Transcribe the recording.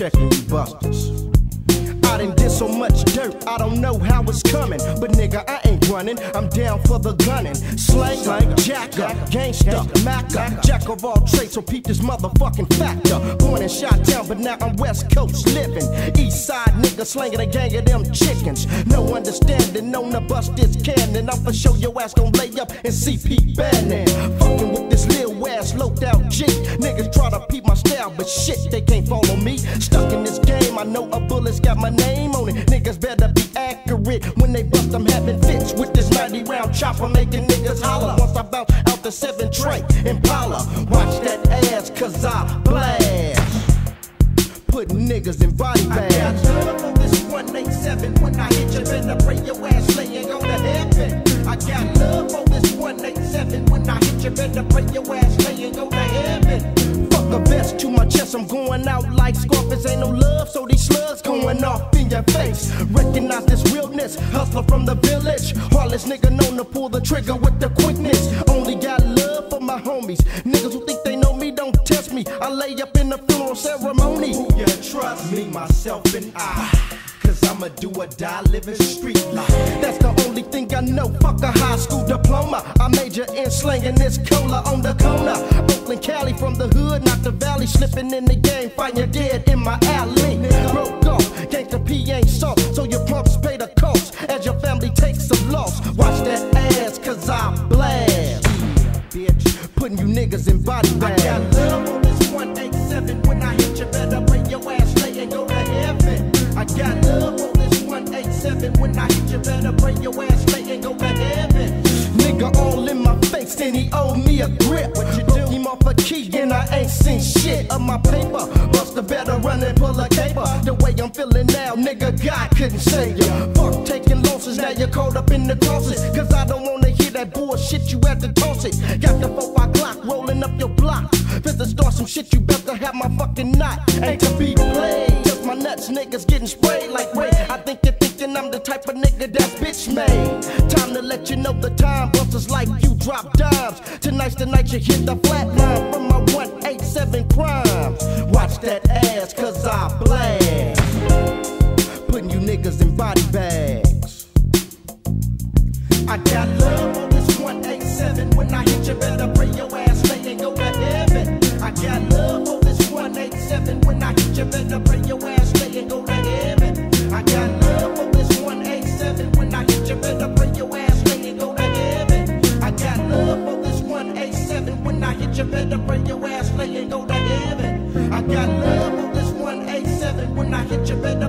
checking you busters. I done did so much dirt, I don't know how it's coming. But nigga, I ain't running, I'm down for the gunning. Slang, slang jacker, gangster, macker, jack of all trades, so peep this motherfucking factor. Born in Shot Town, but now I'm West Coast living. East side nigga slanging a gang of them chickens. No understanding, on the bust this cannon. I'm for sure your ass gon' lay up and see Pete Bannon. Fucking with this lil ass loped out G. Niggas try to peep my style, but shit, they can't follow me. Stuck in this game, I know a bullet's got my name on it. Niggas better round chopper, making niggas holler. Once I bounce out the seven tray Impala, watch that ass, cause I blast. Putting niggas in body bags. I got love on this 187. When I hit you, better pray your ass laying go to heaven. I got love on this 187. When I hit you, better pray your ass laying go to heaven. Fuck a vest to my chest, I'm going out like Scarface. Ain't no love, so these slugs going off in your face. Recognize this realness, hustler from the village. Heartless nigga pull the trigger with the quickness. Only got love for my homies. Niggas who think they know me don't test me. I lay up in the funeral ceremony. Who you trust me, myself, and I. Cause I'ma do or die living street life. That's the only thing I know. Fuck a high school diploma. I major in slanging this cola on the corner. Oakland, Cali from the hood, not the valley. Slipping in the game, find you dead in my alley. Bitch, putting you niggas in body bags. I got love on this 187. When I hit you, better bring your ass lay and go to heaven. I got love on this 187. When I hit you, better bring your ass lay and go to heaven. Nigga all in my face, then he owed me a grip. What you do? Him off a key, and I ain't seen shit of my paper. Buster better run and pull a caper. The way I'm feeling now, nigga, God couldn't save you. Fuck taking losses, now you're caught up in the closet. Cause bullshit, you had to toss it. Got the 4 5 Glock rolling up your block. To start some shit, you better have my fucking knot. Ain't to be played. Just my nuts, niggas getting sprayed like Ray. I think you're thinking I'm the type of nigga that's bitch made. Time to let you know the time. Busters like you drop dimes. Tonight's the night you hit the flat line from my 187 crime. Watch that ass, cause I blast. Putting you niggas in body bags. I got love seven. When I hit you, better pray your ass lay and go to heaven. I got love for this 187. When I hit you, better pray your ass lay and go to heaven. I got love for this 187. When I hit you, better pray your ass lay and go to heaven. I got love for this 187. When I hit you, better pray your ass lay and go to heaven. I got love for this 187. When I hit you, better